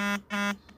Mm-hmm.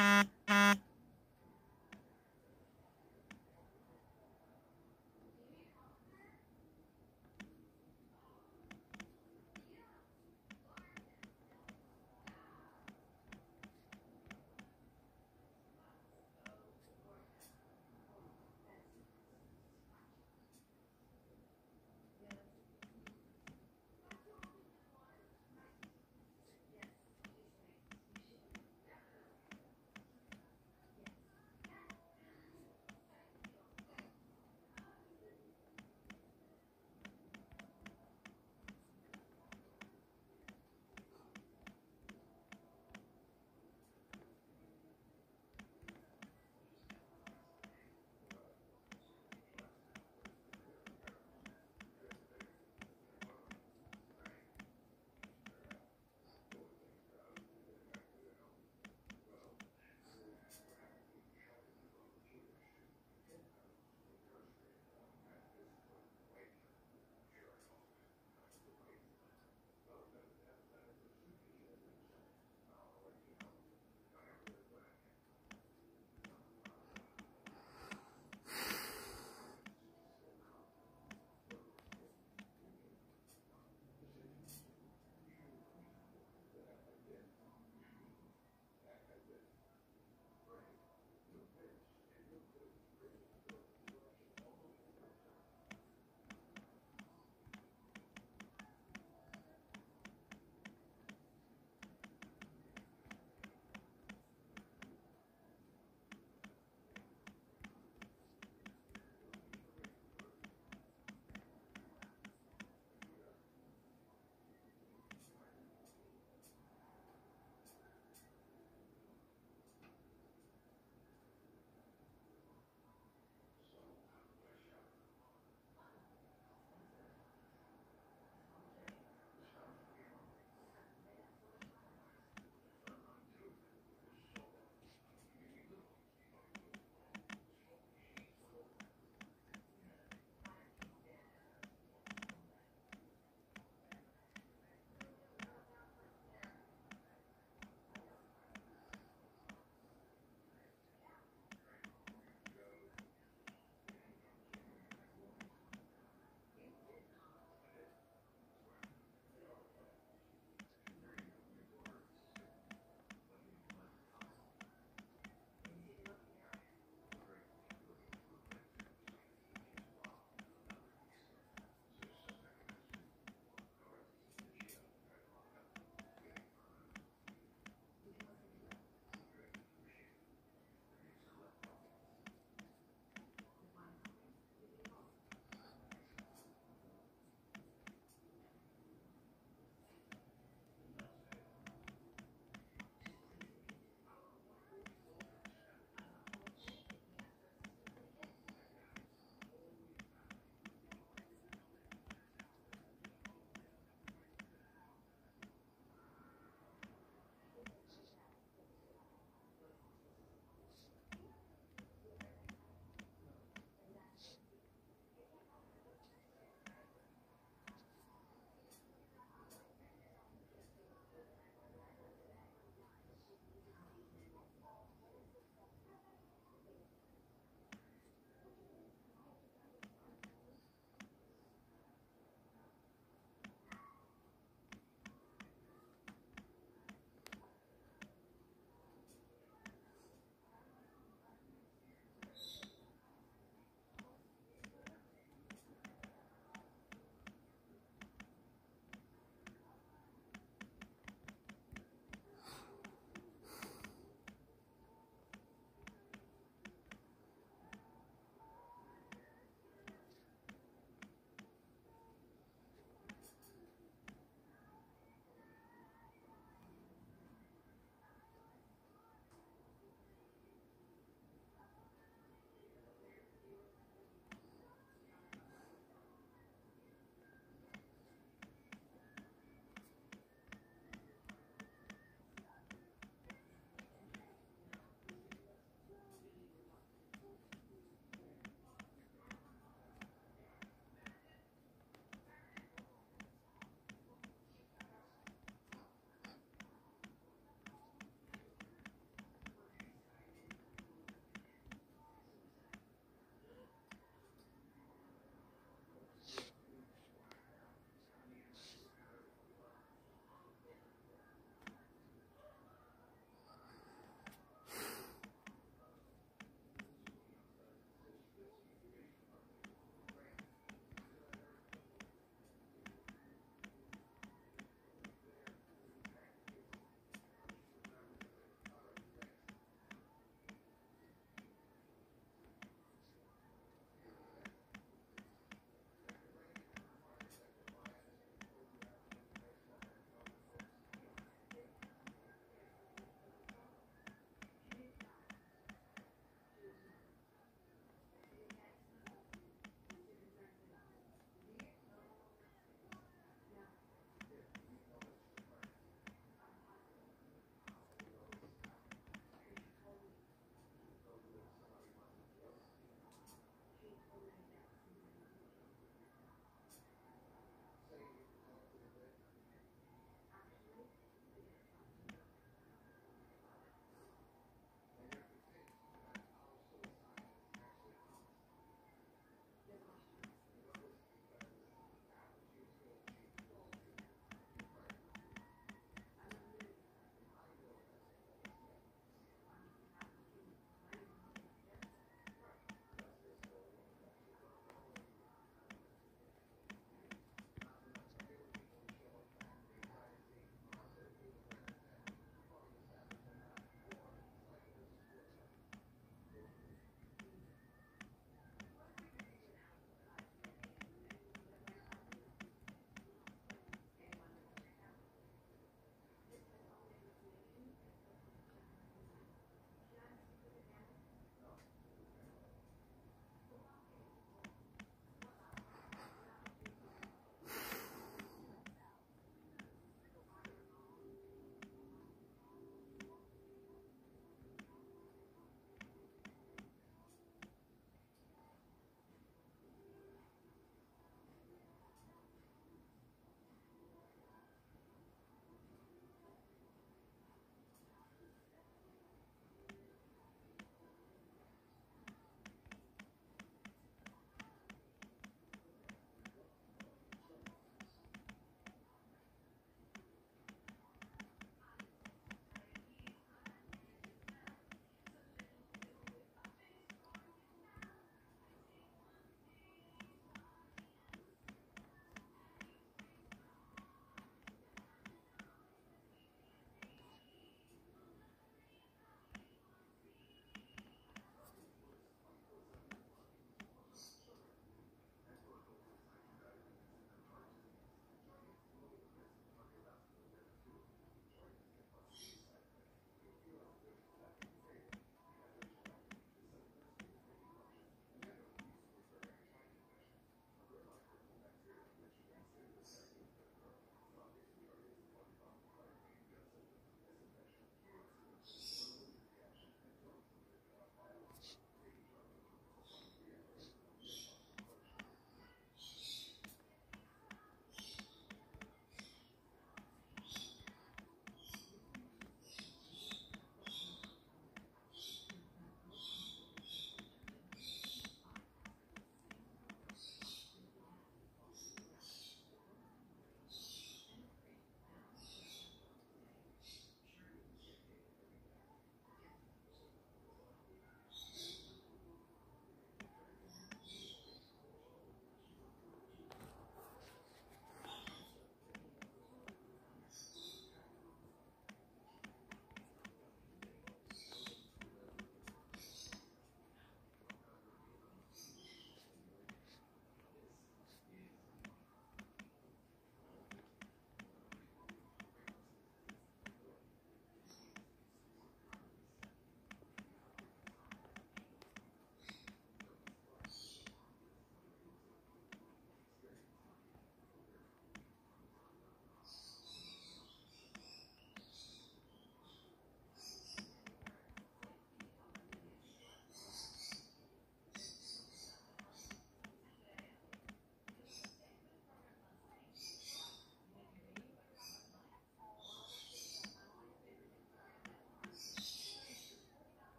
Uh, uh.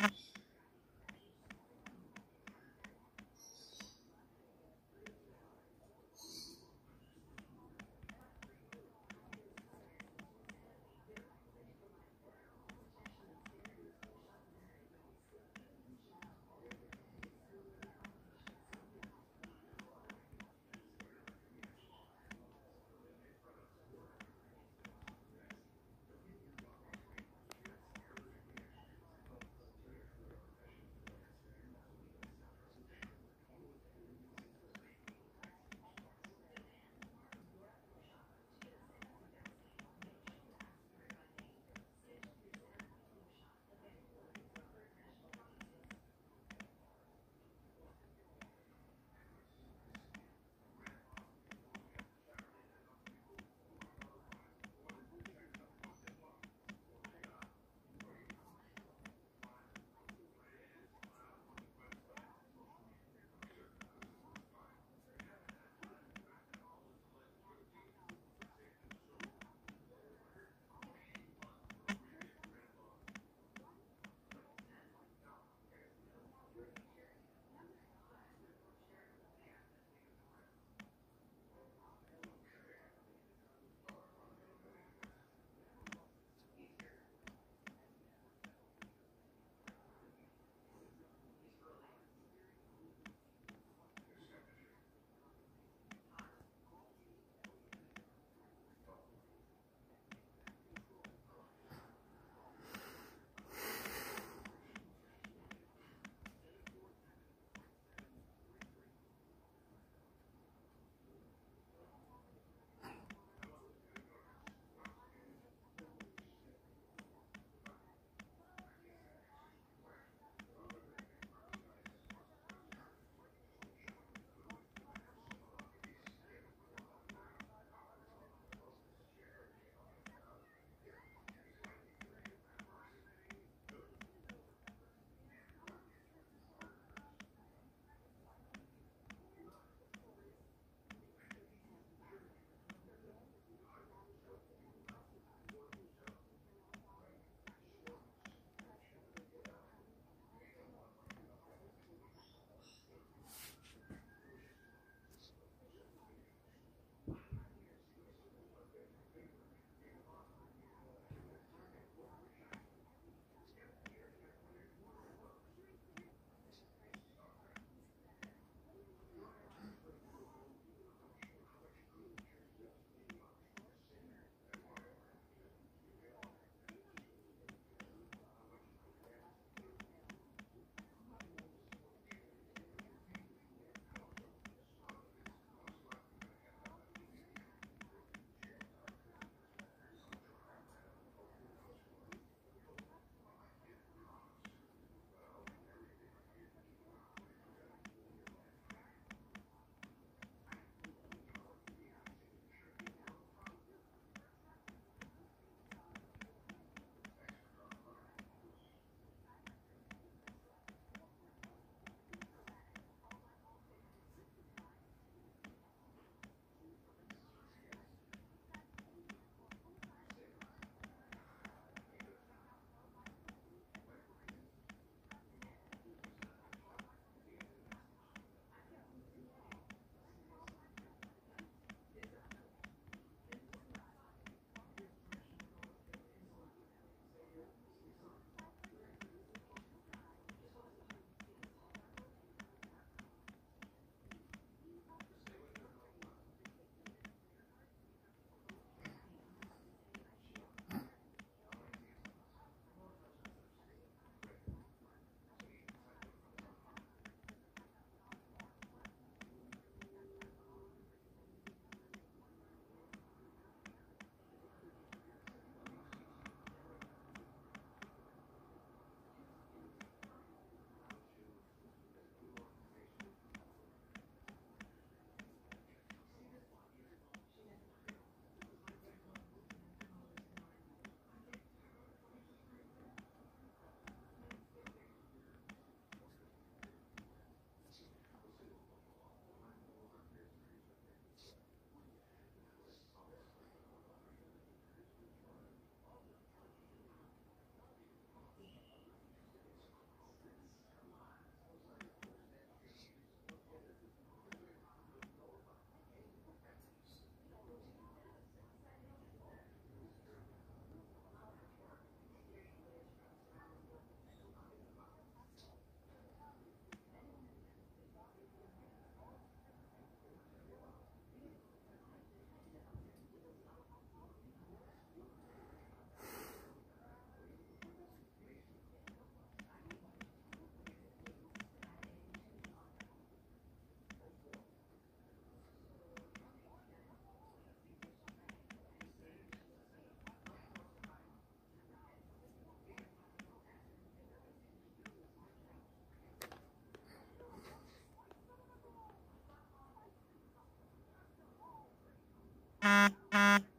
I Uh, uh.